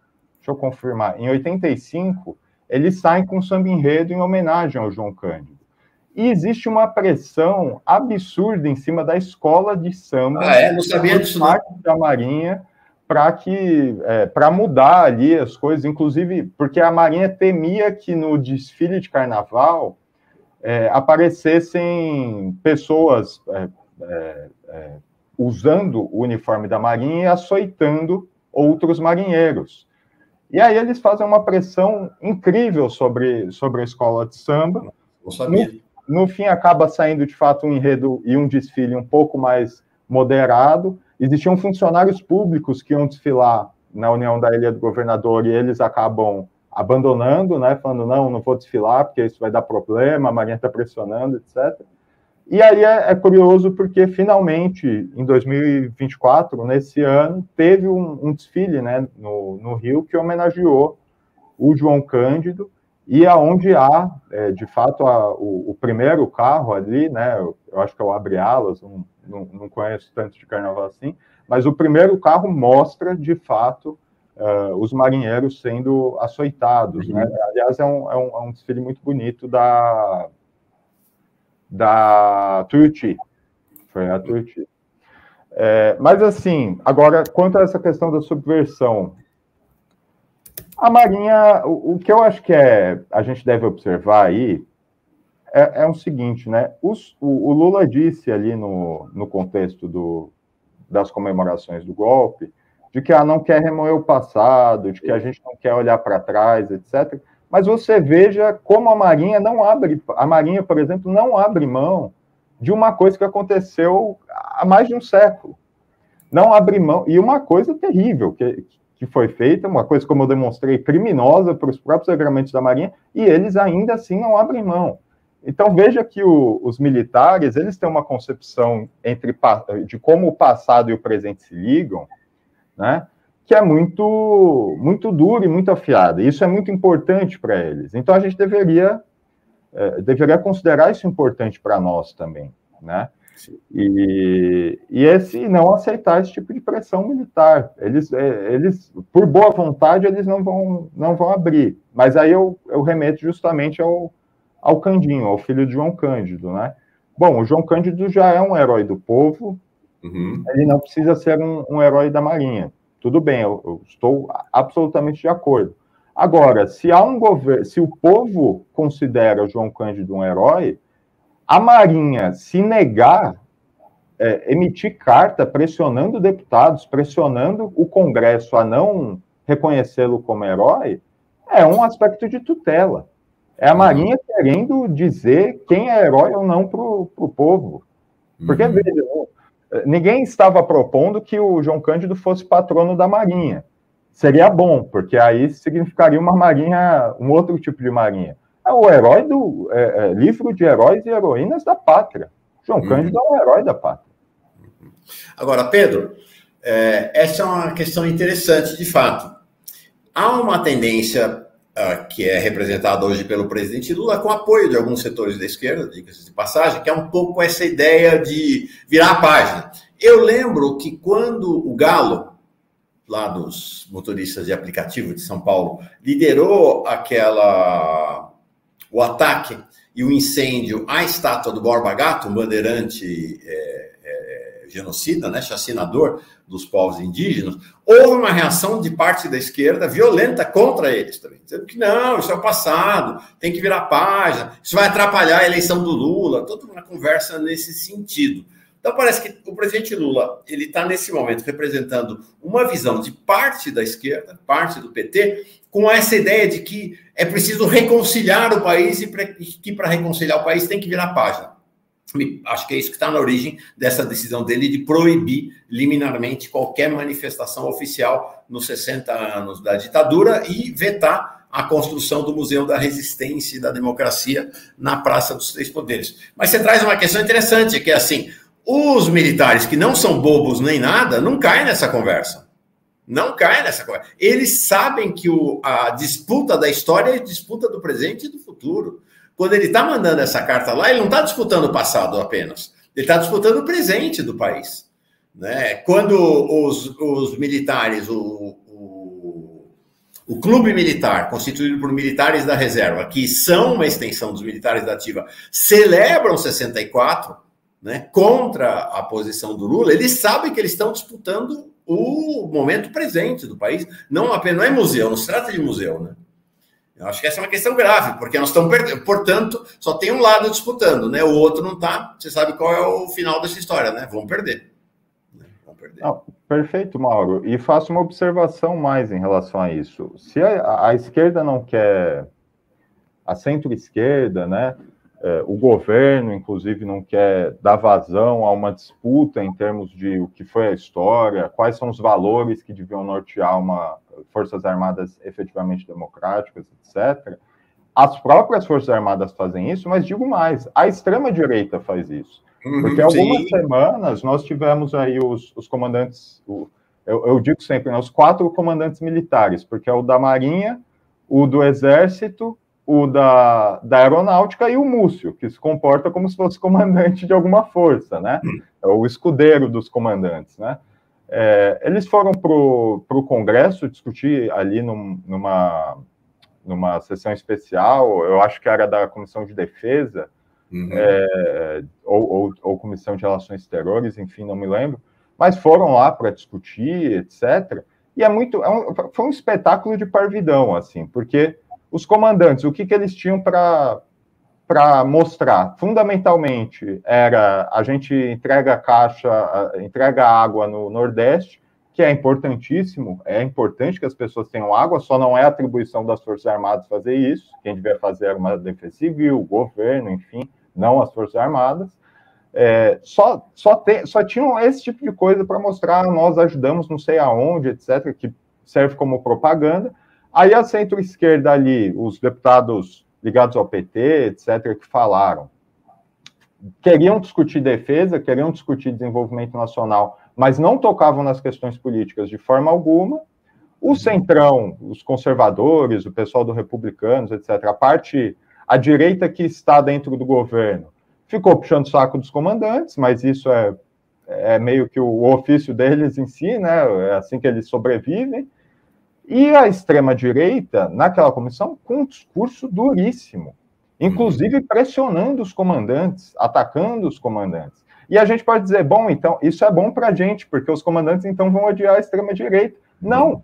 eu confirmar, em 85, eles saem com samba enredo em homenagem ao João Cândido. E existe uma pressão absurda em cima da escola de samba. Ah, é? Não sabia disso. Parte da Marinha para que é, para mudar ali as coisas, inclusive porque a Marinha temia que no desfile de carnaval é, aparecessem pessoas é, é, é usando o uniforme da Marinha e açoitando outros marinheiros. E aí eles fazem uma pressão incrível sobre, sobre a escola de samba. Não. No, no fim, acaba saindo de fato um enredo e um desfile um pouco mais moderado. Existiam funcionários públicos que iam desfilar na União da Ilha do Governador e eles acabam abandonando, né, falando, não, não vou desfilar porque isso vai dar problema, a Marinha está pressionando, etc. E aí é, é, curioso porque finalmente, em 2024, nesse ano, teve um, um desfile né, no, no, Rio que homenageou o João Cândido e aonde há, é, de fato, a, o, o, primeiro carro ali, né, eu, eu acho que é o Abre Alas, não, não, não, conheço tanto de carnaval assim, mas o primeiro carro mostra, de fato, uh, os marinheiros sendo açoitados. Né? Uhum. Aliás, é um, é, um, é um desfile muito bonito da da Tuiuti. Foi a Tuiuti. É, mas, assim, agora, quanto a essa questão da subversão, a Marinha, o, o, que eu acho que é, a gente deve observar aí é, é o seguinte, né? Os, o, o, Lula disse ali no, no contexto do, das comemorações do golpe de que ah, não quer remoer o passado, de que a gente não quer olhar para trás, etc. Mas você veja como a Marinha não abre, a Marinha, por exemplo, não abre mão de uma coisa que aconteceu há mais de um século. Não abre mão, e uma coisa terrível que, que foi feita, uma coisa, como eu demonstrei, criminosa para os próprios regramentos da Marinha, e eles ainda assim não abrem mão. Então veja que o, os militares eles têm uma concepção entre de como o passado e o presente se ligam, né? que é muito, muito dura e muito afiada. Isso é muito importante para eles. Então a gente deveria, é, deveria considerar isso importante para nós também, né? E, e esse não aceitar esse tipo de pressão militar. Eles, é, eles, por boa vontade, eles não vão, não vão abrir. Mas aí eu, eu remeto justamente ao, ao Candinho, ao filho de João Cândido, né? Bom, o João Cândido já é um herói do povo, uhum. ele não precisa ser um, um herói da Marinha. Tudo bem, eu, eu estou absolutamente de acordo. Agora, se há um governo, se o povo considera João Cândido um herói, a Marinha se negar é, emitir carta pressionando deputados, pressionando o Congresso a não reconhecê-lo como herói, é um aspecto de tutela. É a Marinha querendo dizer quem é herói ou não para o povo. Porque, uhum. veja, ninguém estava propondo que o João Cândido fosse patrono da Marinha. Seria bom, porque aí significaria uma marinha, um outro tipo de marinha. É o herói do é, é, livro de heróis e heroínas da pátria. João uhum. Cândido é um herói da pátria. Agora, Pedro, é, essa é uma questão interessante, de fato. Há uma tendência uh, que é representada hoje pelo presidente Lula, com apoio de alguns setores da esquerda, diga-se de passagem, que é um pouco essa ideia de virar a página. Eu lembro que quando o Galo, lá dos motoristas de aplicativo de São Paulo, liderou aquela o ataque e o incêndio à estátua do Borba Gato, um bandeirante é, é, genocida, né, chacinador, dos povos indígenas, houve uma reação de parte da esquerda violenta contra eles também, dizendo que não, isso é o passado, tem que virar página, isso vai atrapalhar a eleição do Lula, toda uma conversa nesse sentido. Então parece que o presidente Lula ele está nesse momento representando uma visão de parte da esquerda, parte do PT, com essa ideia de que é preciso reconciliar o país e que para reconciliar o país tem que virar página. Acho que é isso que está na origem dessa decisão dele de proibir liminarmente qualquer manifestação oficial nos 60 anos da ditadura e vetar a construção do Museu da Resistência e da Democracia na Praça dos Três Poderes. Mas você traz uma questão interessante, que é assim, os militares que não são bobos nem nada, não caem nessa conversa. Não caem nessa conversa. Eles sabem que o, a disputa da história é disputa do presente e do futuro. Quando ele está mandando essa carta lá, ele não está disputando o passado apenas, ele está disputando o presente do país. Né? Quando os, os militares, o, o, o, clube militar, constituído por militares da reserva, que são uma extensão dos militares da ativa, celebram 64 né, contra a posição do Lula, eles sabem que eles estão disputando o momento presente do país. Não apenas não é museu, não se trata de museu, né? Eu acho que essa é uma questão grave, porque nós estamos perdendo. Portanto, só tem um lado disputando, né? O outro não está. Você sabe qual é o final dessa história, né? Vão perder. perder. Não, perfeito, Mauro. E faço uma observação mais em relação a isso. Se a, a esquerda não quer, a centro-esquerda, né? É, o governo, inclusive, não quer dar vazão a uma disputa em termos de o que foi a história, quais são os valores que deviam nortear uma Forças Armadas efetivamente democráticas, etc. As próprias Forças Armadas fazem isso, mas digo mais, a extrema-direita faz isso. Uhum, Porque algumas sim. semanas nós tivemos aí os, os comandantes, o, eu, eu, digo sempre, né, os quatro comandantes militares, porque é o da Marinha, o do Exército, o da, da Aeronáutica e o Múcio, que se comporta como se fosse comandante de alguma força, né? É o escudeiro dos comandantes, né? É, eles foram para o Congresso discutir ali num, numa, numa sessão especial, eu acho que era da Comissão de Defesa, uhum. é, ou, ou, ou, Comissão de Relações Exteriores, enfim, não me lembro, mas foram lá para discutir, etc. E é muito. É um, foi um espetáculo de parvidão, assim, porque os comandantes, o que, que eles tinham para para mostrar, fundamentalmente, era a gente entrega caixa, entrega água no Nordeste, que é importantíssimo, é importante que as pessoas tenham água, só não é atribuição das Forças Armadas fazer isso, quem devia fazer era uma defesa civil, o governo, enfim, não as Forças Armadas. É, só, só, tem, só tinham esse tipo de coisa para mostrar, nós ajudamos não sei aonde, etc., que serve como propaganda. Aí a centro-esquerda ali, os deputados ligados ao PT, etc., que falaram. Queriam discutir defesa, queriam discutir desenvolvimento nacional, mas não tocavam nas questões políticas de forma alguma. O Centrão, os conservadores, o pessoal do Republicanos, etc., a parte, a direita que está dentro do governo, ficou puxando o saco dos comandantes, mas isso é, é meio que o ofício deles em si, né? É assim que eles sobrevivem. E a extrema-direita, naquela comissão, com um discurso duríssimo, inclusive pressionando os comandantes, atacando os comandantes. E a gente pode dizer, bom, então, isso é bom para a gente, porque os comandantes então vão odiar a extrema-direita. Não,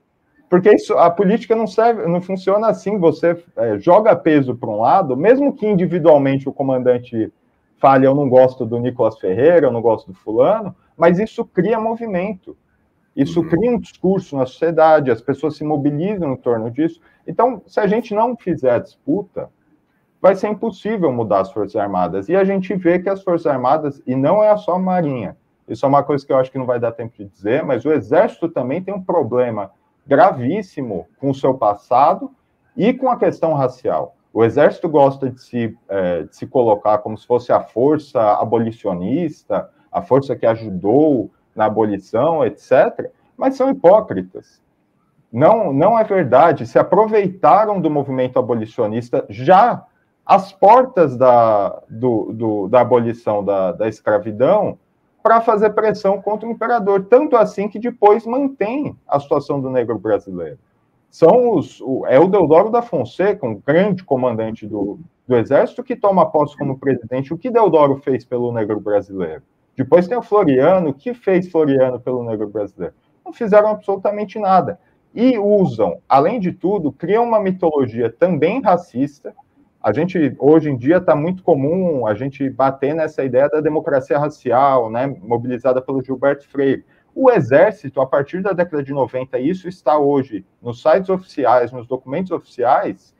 porque isso, a política não serve, não funciona assim. Você é, joga peso para um lado, mesmo que individualmente o comandante fale, eu não gosto do Nicolas Ferreira, eu não gosto do fulano, mas isso cria movimento. Isso uhum. cria um discurso na sociedade, as pessoas se mobilizam em torno disso. Então, se a gente não fizer a disputa, vai ser impossível mudar as Forças Armadas. E a gente vê que as Forças Armadas, e não é só a Marinha, isso é uma coisa que eu acho que não vai dar tempo de dizer, mas o Exército também tem um problema gravíssimo com o seu passado e com a questão racial. O Exército gosta de se, é, de se colocar como se fosse a força abolicionista, a força que ajudou na abolição, etc., mas são hipócritas. Não, não é verdade. Se aproveitaram do movimento abolicionista já às portas da, do, do, da abolição da, da escravidão para fazer pressão contra o imperador. Tanto assim que depois mantém a situação do negro brasileiro. São os, o, é o Deodoro da Fonseca, um grande comandante do, do exército, que toma posse como presidente. O que Deodoro fez pelo negro brasileiro? Depois tem o Floriano, o que fez Floriano pelo negro brasileiro? Não fizeram absolutamente nada. E usam, além de tudo, criam uma mitologia também racista. A gente, hoje em dia, está muito comum a gente bater nessa ideia da democracia racial, né, mobilizada pelo Gilberto Freire. O Exército, a partir da década de 90, isso está hoje nos sites oficiais, nos documentos oficiais,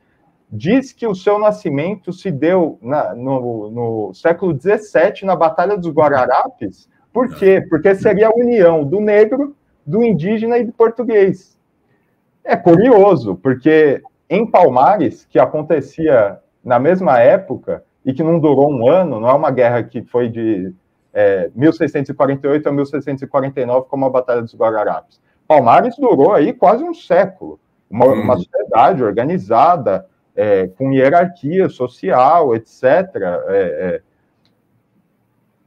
diz que o seu nascimento se deu na, no, no, século XVII, na Batalha dos Guararapes. Por quê? Porque seria a união do negro, do indígena e do português. É curioso, porque em Palmares, que acontecia na mesma época e que não durou um ano, não é uma guerra que foi de é, 1648 a 1649, como a Batalha dos Guararapes. Palmares durou aí quase um século. Uma, uma uhum. sociedade organizada, é, com hierarquia social, etc. É, é,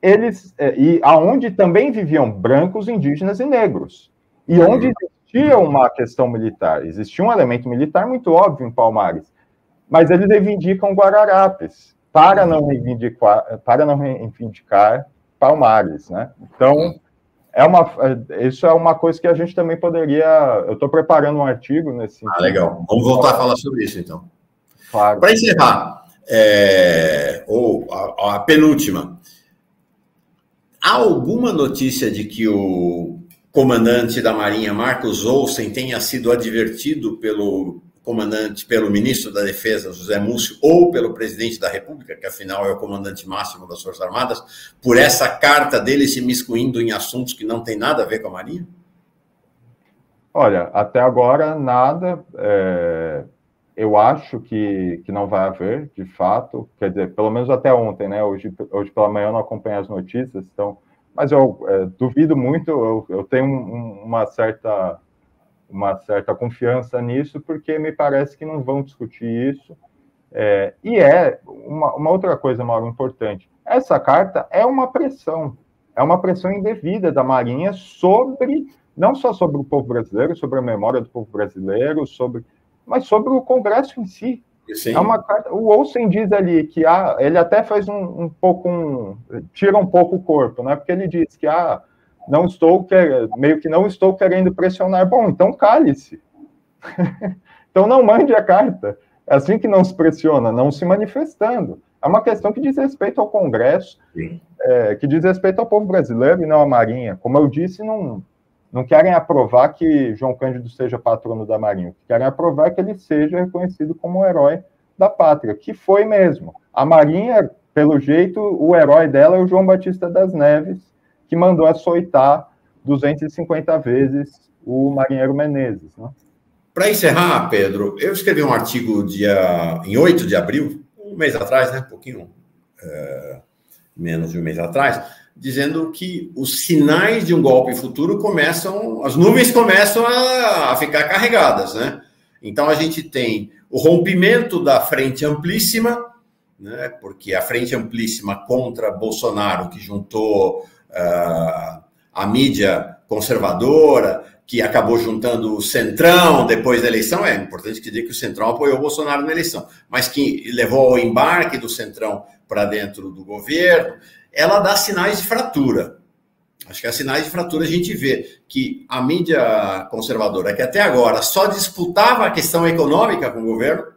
eles é, e aonde também viviam brancos, indígenas e negros, e onde existia uma questão militar, existia um elemento militar muito óbvio em Palmares, mas eles reivindicam Guararapes para não reivindicar, para não reivindicar Palmares, né? Então é uma, isso é uma coisa que a gente também poderia. Eu estou preparando um artigo nesse. Ah, legal. Vamos voltar a falar sobre isso, então. Claro. Para encerrar, é, ou a, a, penúltima, há alguma notícia de que o comandante da Marinha, Marcos Olsen, tenha sido advertido pelo comandante, pelo ministro da Defesa, José Múcio, ou pelo presidente da República, que afinal é o comandante máximo das Forças Armadas, por essa carta dele se miscuindo em assuntos que não tem nada a ver com a Marinha? Olha, até agora nada. É, eu acho que, que não vai haver, de fato. Quer dizer, pelo menos até ontem, né? Hoje, hoje pela manhã eu não acompanhei as notícias, então. Mas eu é, duvido muito, eu, eu tenho um, uma certa uma certa confiança nisso, porque me parece que não vão discutir isso. É, e é uma, uma, outra coisa, Mauro, importante. Essa carta é uma pressão, é uma pressão indevida da Marinha sobre, não só sobre o povo brasileiro, sobre a memória do povo brasileiro, sobre, mas sobre o Congresso em si. Sim. É uma carta. O Olsen diz ali que ah, ele até faz um, um pouco um, tira um pouco o corpo, né? Porque ele diz que ah, não estou meio que não estou querendo pressionar. Bom, então cale-se. então não mande a carta. É assim que não se pressiona, não se manifestando. É uma questão que diz respeito ao Congresso, é, que diz respeito ao povo brasileiro e não à Marinha. Como eu disse, não, não querem aprovar que João Cândido seja patrono da Marinha. Querem aprovar que ele seja reconhecido como um herói da pátria, que foi mesmo. A Marinha, pelo jeito, o herói dela é o João Batista das Neves, que mandou açoitar 250 vezes o marinheiro Menezes. Né? Para encerrar, Pedro, eu escrevi um artigo dia, em 8 de abril, um mês atrás, né? Um pouquinho é, menos de um mês atrás, dizendo que os sinais de um golpe futuro começam, as nuvens começam a, a ficar carregadas, né? Então a gente tem o rompimento da frente amplíssima, né? Porque a frente amplíssima contra Bolsonaro, que juntou uh, a mídia conservadora, que acabou juntando o Centrão depois da eleição, é importante dizer que o Centrão apoiou o Bolsonaro na eleição, mas que levou ao embarque do Centrão para dentro do governo, ela dá sinais de fratura. Acho que as sinais de fratura a gente vê que a mídia conservadora, que até agora só disputava a questão econômica com o governo,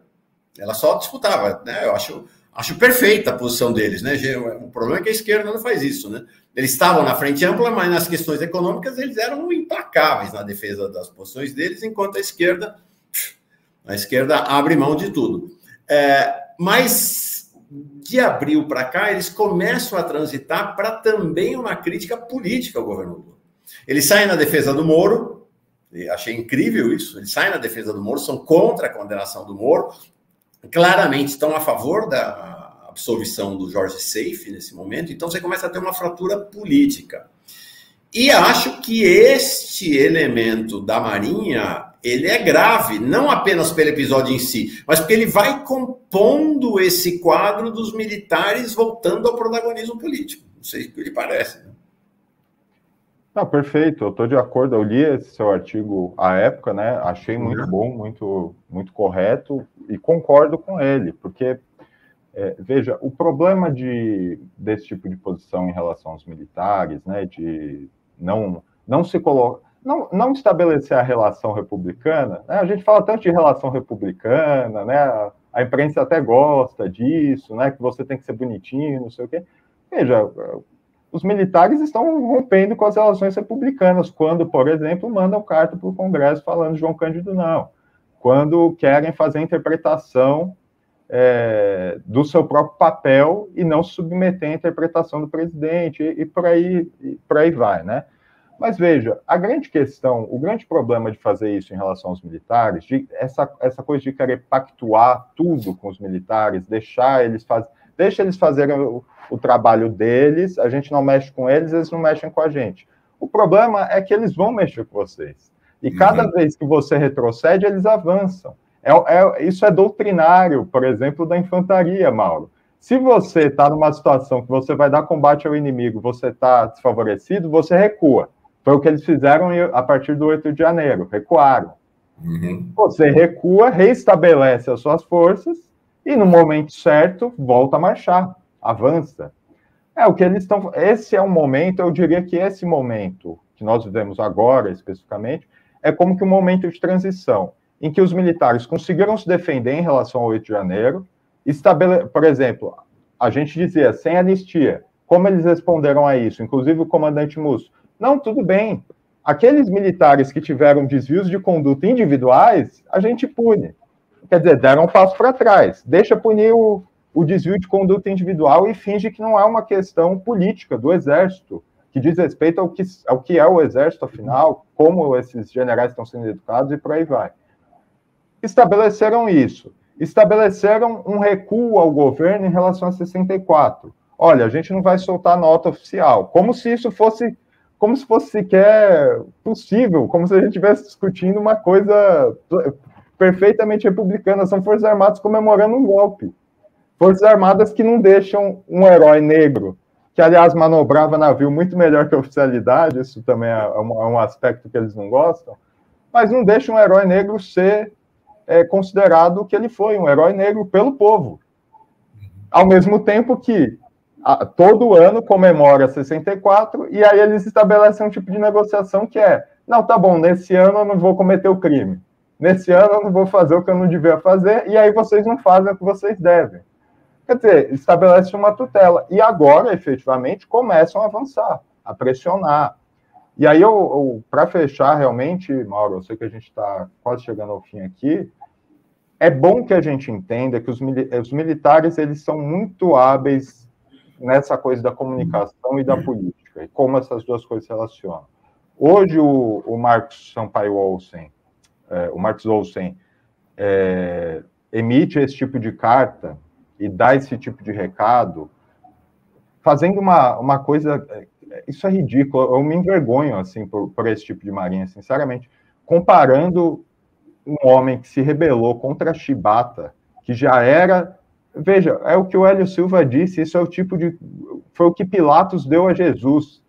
ela só disputava, né? Eu acho, acho perfeita a posição deles, né? O problema é que a esquerda não faz isso, né? Eles estavam na frente ampla, mas nas questões econômicas eles eram implacáveis na defesa das posições deles, enquanto a esquerda, a esquerda abre mão de tudo. É, mas de abril para cá eles começam a transitar para também uma crítica política ao governo Lula. Eles saem na defesa do Moro, achei incrível isso. Eles saem na defesa do Moro, são contra a condenação do Moro, claramente estão a favor da absolvição do Jorge Seife nesse momento, então você começa a ter uma fratura política. E acho que este elemento da Marinha, ele é grave, não apenas pelo episódio em si, mas porque ele vai compondo esse quadro dos militares voltando ao protagonismo político. Não sei o que lhe parece. Né? Não, perfeito, eu estou de acordo. Eu li esse seu artigo à época, né? Achei muito uhum. bom, muito, muito correto e concordo com ele, porque é, veja, o problema de, desse tipo de posição em relação aos militares, né, de não, não se colocar, não, não estabelecer a relação republicana, né, a gente fala tanto de relação republicana, né, a, imprensa até gosta disso, né, que você tem que ser bonitinho, não sei o quê. Veja, os militares estão rompendo com as relações republicanas, quando, por exemplo, mandam carta para o Congresso falando João Cândido não, quando querem fazer interpretação é, do seu próprio papel e não submeter à interpretação do presidente e, e por aí e por aí vai, né? Mas veja, a grande questão, o grande problema de fazer isso em relação aos militares, de essa, essa coisa de querer pactuar tudo com os militares, deixar eles fazer, deixa eles fazerem o, o trabalho deles, a gente não mexe com eles, eles não mexem com a gente. O problema é que eles vão mexer com vocês. E cada uhum. vez que você retrocede, eles avançam. É, é, isso é doutrinário, por exemplo, da infantaria, Mauro. Se você está numa situação que você vai dar combate ao inimigo, você está desfavorecido, você recua. Foi o que eles fizeram a partir do 8 de janeiro, recuaram. Uhum. Você recua, reestabelece as suas forças e no momento certo volta a marchar, avança. É o que eles estão. Esse é um momento, eu diria que esse momento que nós vivemos agora, especificamente, é como que um momento de transição em que os militares conseguiram se defender em relação ao 8 de janeiro, estabele... por exemplo, a gente dizia sem anistia. Como eles responderam a isso? Inclusive o comandante Musso. Não, tudo bem. aqueles militares que tiveram desvios de conduta individuais, a gente pune. Quer dizer, deram um passo para trás. Deixa punir o, o desvio de conduta individual e finge que não é uma questão política do Exército, que diz respeito ao que, ao que é o Exército, afinal, como esses generais estão sendo educados e por aí vai. Estabeleceram isso. Estabeleceram um recuo ao governo em relação a 64. Olha, a gente não vai soltar nota oficial, como se isso fosse como se fosse sequer possível, como se a gente estivesse discutindo uma coisa perfeitamente republicana. São Forças Armadas comemorando um golpe. Forças Armadas que não deixam um herói negro, que aliás manobrava navio muito melhor que a oficialidade, isso também é um, é aspecto que eles não gostam, mas não deixam um herói negro ser é, considerado o que ele foi, um herói negro pelo povo. Ao mesmo tempo que todo ano comemora 64, e aí eles estabelecem um tipo de negociação que é: não, tá bom, nesse ano eu não vou cometer o crime, nesse ano eu não vou fazer o que eu não devia fazer, e aí vocês não fazem o que vocês devem. Quer dizer, estabelece uma tutela. E agora, efetivamente, começam a avançar, a pressionar. E aí, eu, eu para fechar realmente, Mauro, eu sei que a gente está quase chegando ao fim aqui, é bom que a gente entenda que os, os militares eles são muito hábeis nessa coisa da comunicação e da política, e como essas duas coisas se relacionam. Hoje, o, o Marcos Sampaio Olsen, é, o Marcos Olsen, é, emite esse tipo de carta e dá esse tipo de recado, fazendo uma, uma coisa. Isso é ridículo, eu me envergonho assim por, por esse tipo de marinha, sinceramente. Comparando um homem que se rebelou contra a Chibata, que já era. Veja, é o que o Hélio Silva disse, isso é o tipo de. Foi o que Pilatos deu a Jesus.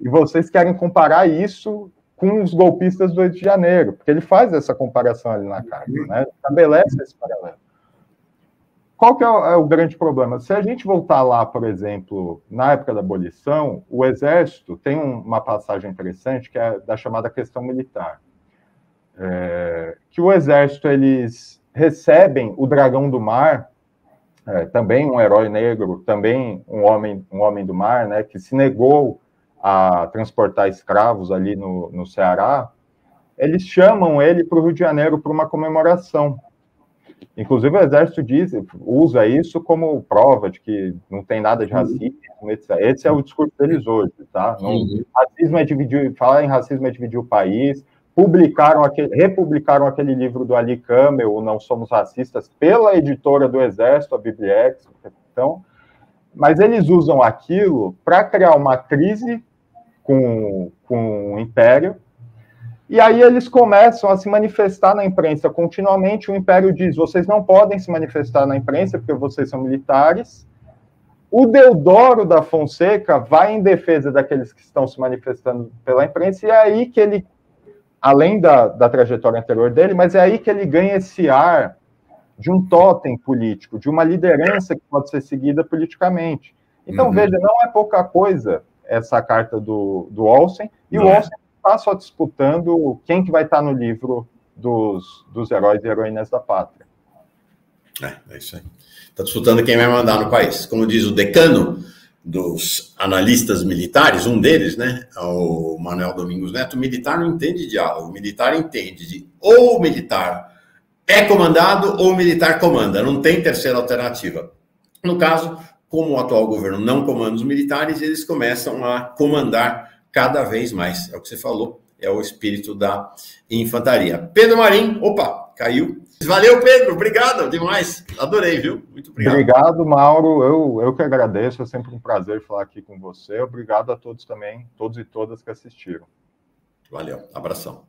E vocês querem comparar isso com os golpistas do 8 de janeiro, porque ele faz essa comparação ali na carta, né? Estabelece esse paralelo. Qual que é o, é o, grande problema? Se a gente voltar lá, por exemplo, na época da abolição, o Exército tem um, uma passagem interessante que é da chamada questão militar. É, que o Exército, eles recebem o Dragão do Mar, é, também um herói negro, também um homem, um homem do mar, né, que se negou a transportar escravos ali no, no Ceará, eles chamam ele para o Rio de Janeiro para uma comemoração. Inclusive, o Exército diz, usa isso como prova de que não tem nada de uhum. racismo, etc. Esse é o discurso deles hoje, tá? Não, uhum. Racismo é dividir, falar em racismo é dividir o país. Publicaram aquele, republicaram aquele livro do Ali Camel, o Não Somos Racistas, pela editora do Exército, a Bibliex. Então, mas eles usam aquilo para criar uma crise com, com o Império, e aí eles começam a se manifestar na imprensa continuamente. O Império diz: vocês não podem se manifestar na imprensa porque vocês são militares. O Deodoro da Fonseca vai em defesa daqueles que estão se manifestando pela imprensa, e é aí que ele, além da, da trajetória anterior dele, mas é aí que ele ganha esse ar de um totem político, de uma liderança que pode ser seguida politicamente. Então, uhum. veja, não é pouca coisa essa carta do, do Olsen, e não o Olsen está só disputando quem que vai estar tá no livro dos, dos heróis e heroínas da pátria. É, é isso aí. Está disputando quem vai mandar no país. Como diz o decano dos analistas militares, um deles, né, é o Manuel Domingos Neto, o militar não entende diálogo, o militar entende de ou o militar é comandado ou o militar comanda, não tem terceira alternativa. No caso, como o atual governo não comanda os militares, eles começam a comandar cada vez mais. É o que você falou, é o espírito da infantaria. Pedro Marim, opa, caiu. Valeu, Pedro, obrigado demais. Adorei, viu? Muito obrigado. Obrigado, Mauro. Eu, eu que agradeço, é sempre um prazer falar aqui com você. Obrigado a todos também, todos e todas que assistiram. Valeu, abração.